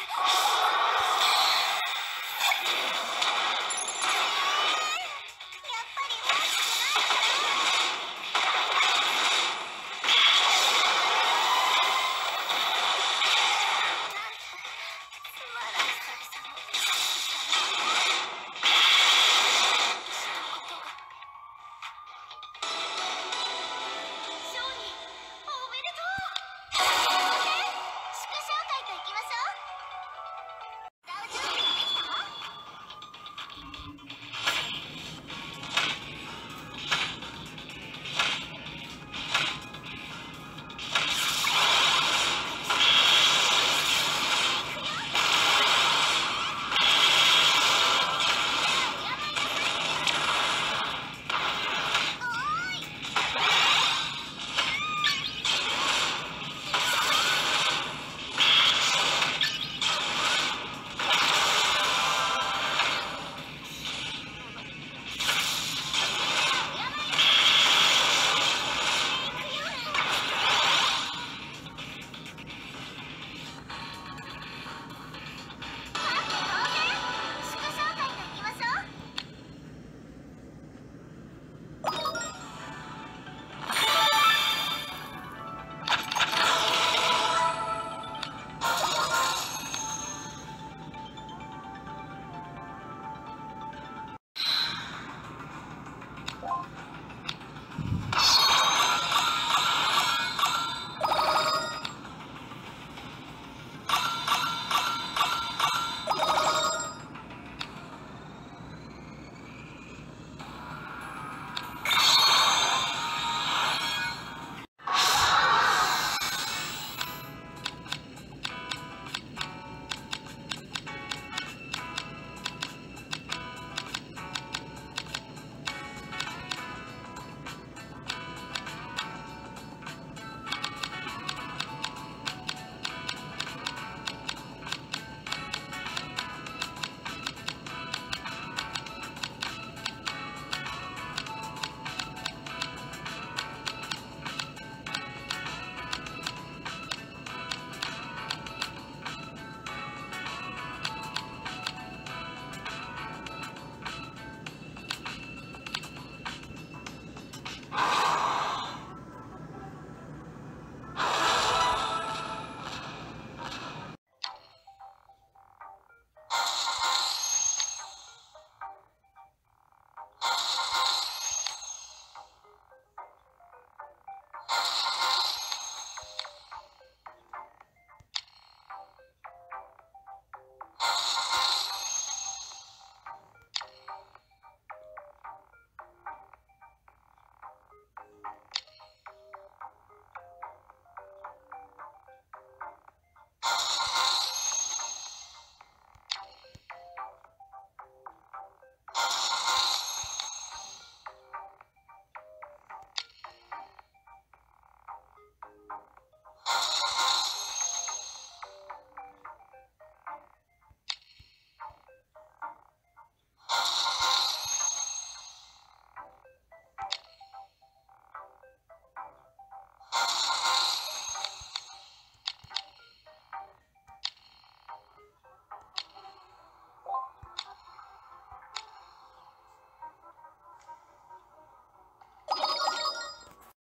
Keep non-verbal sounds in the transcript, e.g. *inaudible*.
Oh. *laughs*